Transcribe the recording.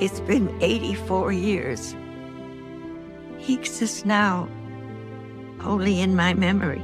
It's been 84 years. He exists now only in my memory.